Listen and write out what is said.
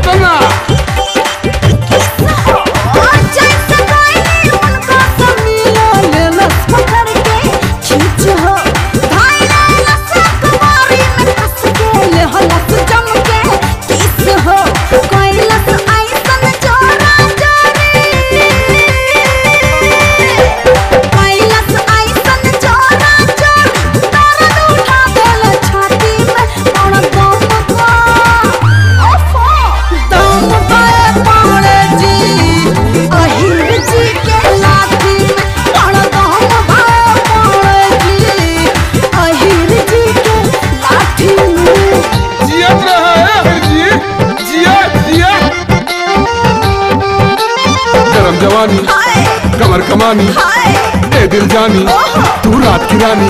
真的 कमर कमानी ए दिल जानी। तू रात की रानी